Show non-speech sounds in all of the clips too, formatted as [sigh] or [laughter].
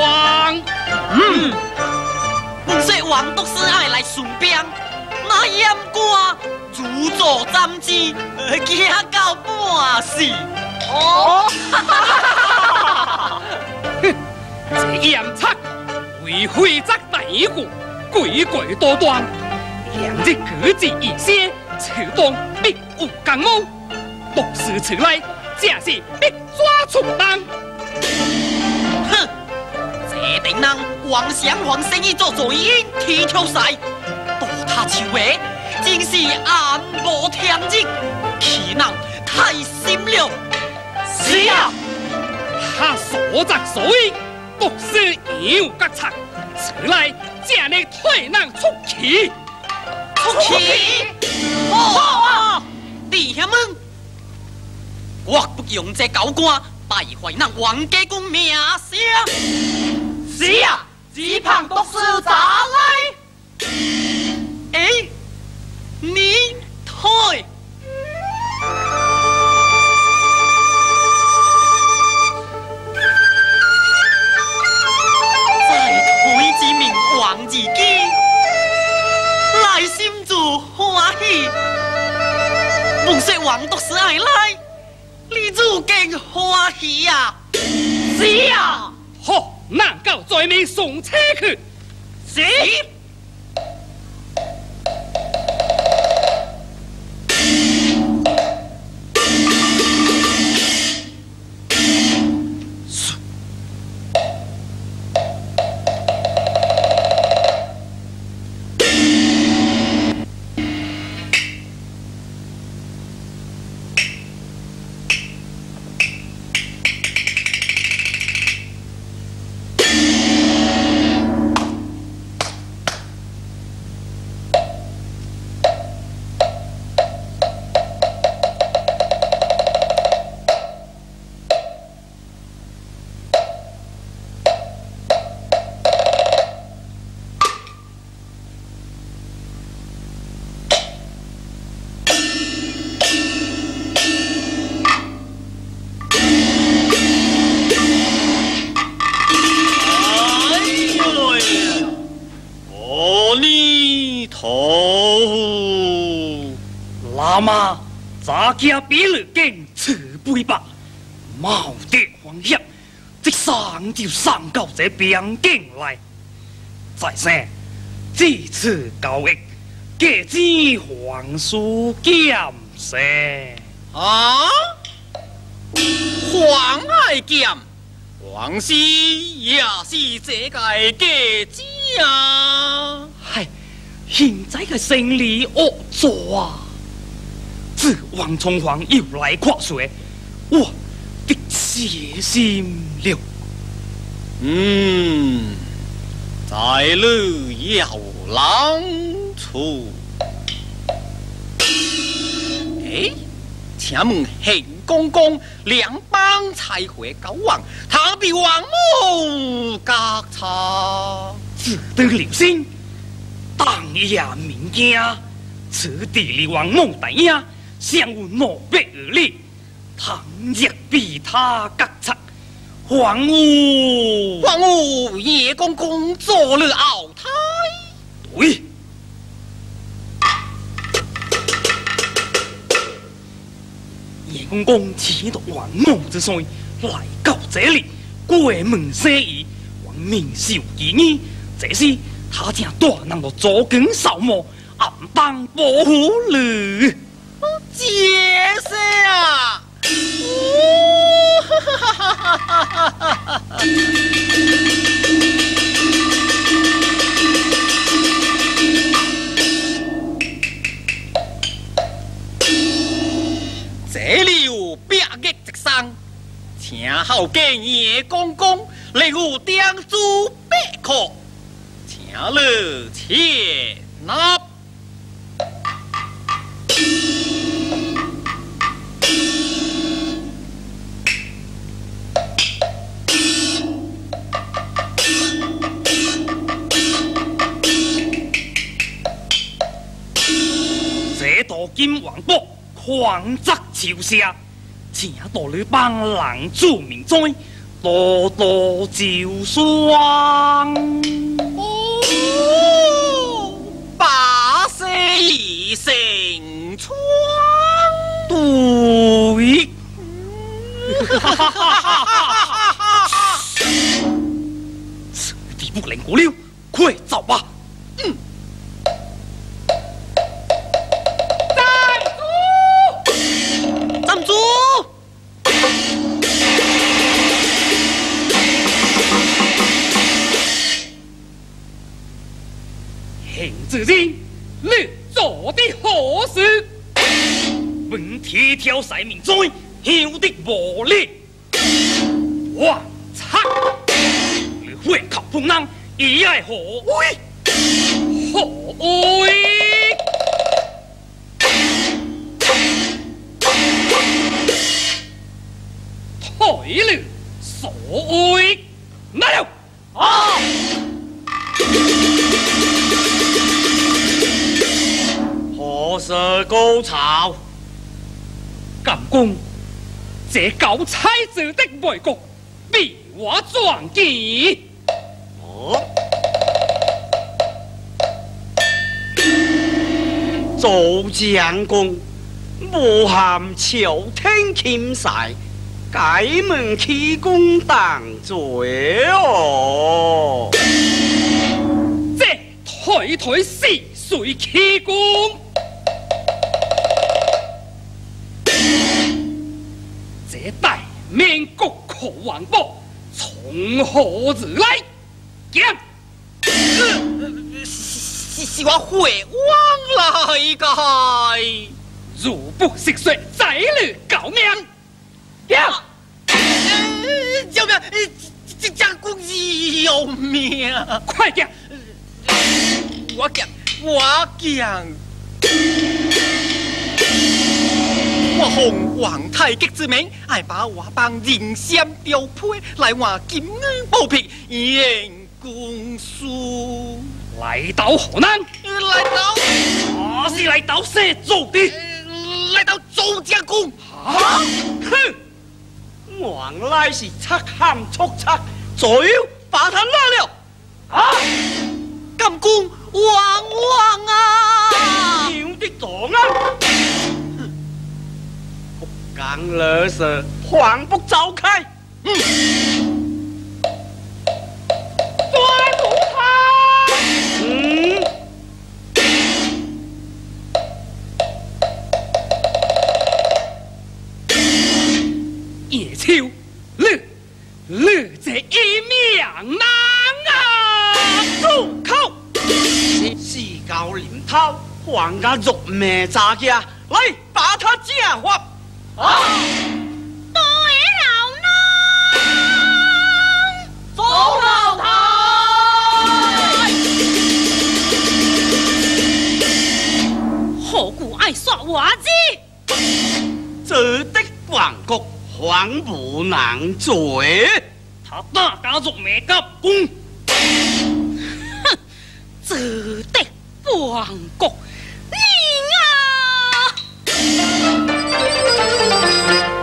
王，嗯，你说王都师爱来送兵，那严官自作主张，吓到半死。哦，哈哈哈哈哈哈！哼，这严贼为非作歹，故诡计多端，两日各自一些，此当必有干谋，不时出来，正是必抓出当。哼。车顶人妄想妄生意做转运，天桥赛多他求诶，真是暗无天日，气人太心了。是啊，他所作所为不思有个差，此来将你推人出去。出去！好啊，弟兄们，我不用这高官败坏咱王家公名声。是啊，只盼读书咋来。哎，你退，在台之名忘自己，内心就欢喜。不说王读书爱来，你如更欢喜啊！是啊，好。能够再你送车去，是。喇嘛，咱家比你更慈悲吧！冒得风险，这山就上到这边境来。再三，这次交易，戒指还输剑些啊！还爱剑，还是也是这个戒指啊？嗨，现在的心理恶作啊！自王重皇又来跨水，我的痴心了。嗯，在路要狼处。哎，请问黑公公两帮才回交往，他比王母隔差，只得留心。当夜明家，此地里王母大呀。相互诺别而立，倘若被他更差，王母王母叶公公做了鳌胎。对。叶公公启动王母之衰，来到这里，过门生疑，王明受建议，这时他将大难的左根扫墓，暗帮保护了。解释啊！哈哈哈哈哈哈！这里有百日之上，请后见叶公公，礼物点珠百颗，请了且拿。这道金王波。狂泽潮下，请到你帮人做明灾，多多照双。哦，八色一成窗。对。[laughs] [laughs] 此地不能过了，快走吧。子，你做的何事？本铁条赛命在，休的无力。我操！你会靠不能，一爱何为？何为？退了，所谓哪有？啊！何高潮？敢公，这狗才子的外国，比我壮举。哦，周将公，无含朝廷钦差，改门启功当罪哦。这推推是谁启功？待面国可王宝从何而来？讲，是是我会往来的。如不识说，再日告命。讲，救命！这将公要命！快点！我讲，我讲。我奉皇太极之命，爱把我帮人仙调配来换金银宝皮，验公书。来到河南，来到，我是来到谁做的？来到周家公。啊！哼！原来是賊汉出贼，左右把他拿了。啊！干公王王啊！刚勒色，还不走开！嗯，抓住他！嗯，叶秋，你你这一命难啊！住口！四高林涛，还个肉命杂家，来把他架发！啊！对老农，足老太，何故爱？王国荒难追。他大家族没美工，哼，值得王国你啊！光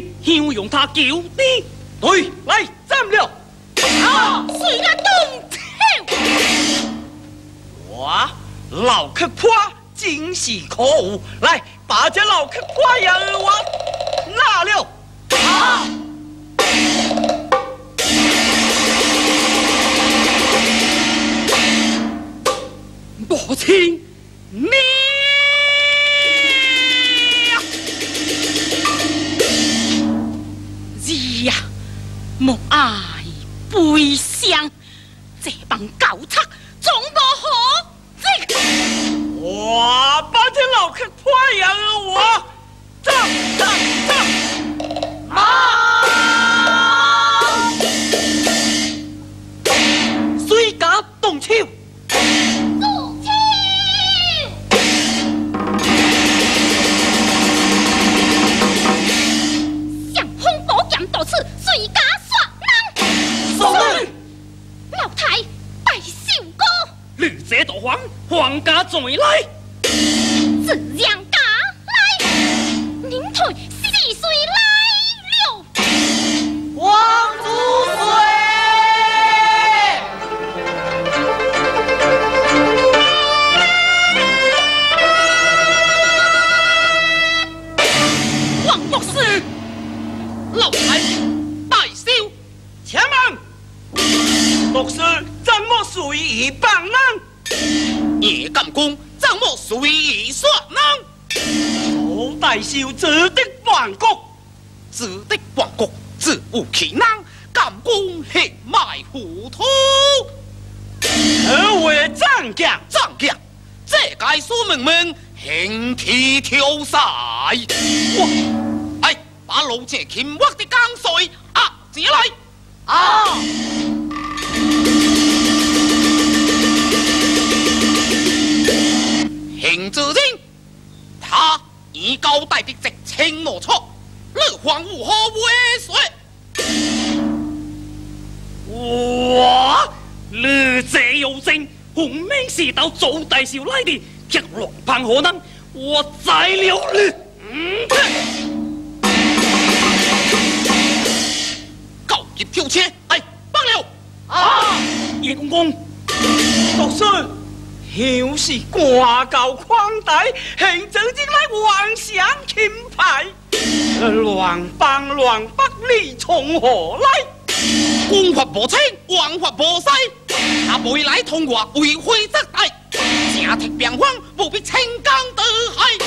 不宜迟，休用他救你。对，来站了。啊！谁来动手？哇，老客破真是可恶！来，把这老客破呀我拿了。啊！母亲，你莫爱悲伤，这帮狗贼总无好。这哇，把这老客破呀我。走走走。谁皇，皇家再来。怎样公怎么随意说人？我大寿值得万国，只的亡国自无其能，干公血脉糊涂。何为战将？战将，这该书门门形体挑晒。哇！哎，把老姐擒获的江水啊，接来。啊！邢子敬，他以高代的直情无错，你还如何为说？哇！你这有证，分明是到做大少来的，却乱判可能，我宰了你！嗯，高级挑车，哎，放了。啊！叶公公，牧师，又是挂高宽带，行政进来妄想钦派，乱邦乱北，你从何来？官法无清，王法无西，他未来通话为非作歹，正铁边方务必清江得海。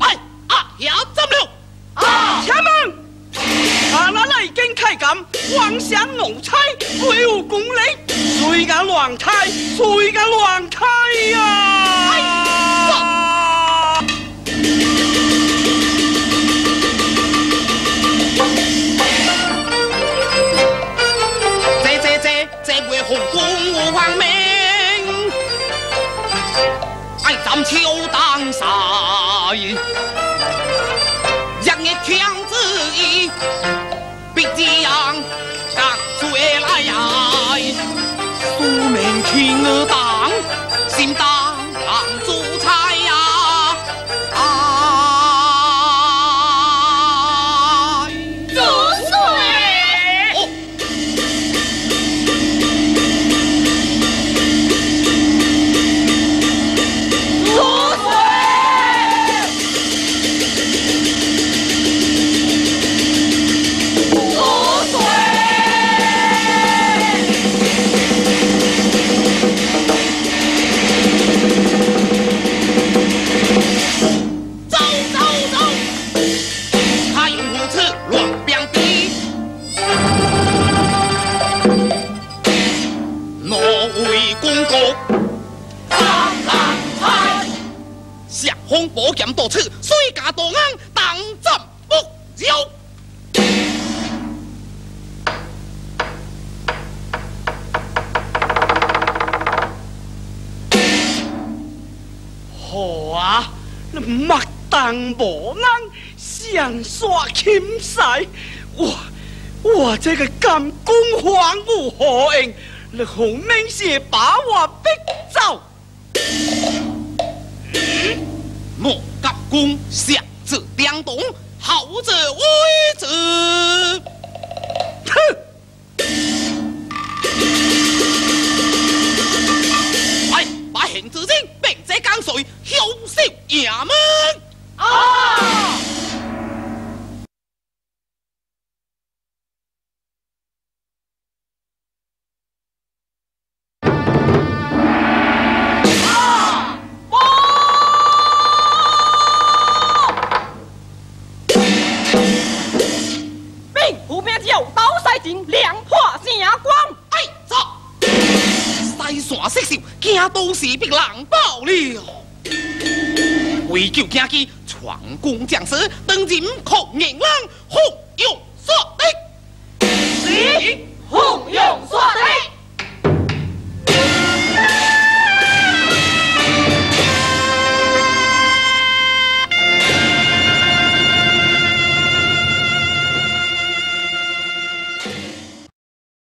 哎，啊，也怎了？啊！前门，啊，那来经开感，妄想弄差，挥舞功力，谁敢乱开？谁敢乱开呀？这这这这位红公无王命，爱斩秋当晒，日夜听旨意，必将干最来呀！苏明听儿当，心当下风宝剑夺刺，水家夺鞍，当战不休。好啊，你莫当无人，上刷钦使，我我这个甘公还有何用？你红明是把我逼走。公下至两动，后者威者。哼！快把现之金并在江水，休息衙门。湖边只有刀西进两破城光哎走西山失守惊都是被狼爆了。为救家机闯宫将士登金孔明朗红勇所得红勇所得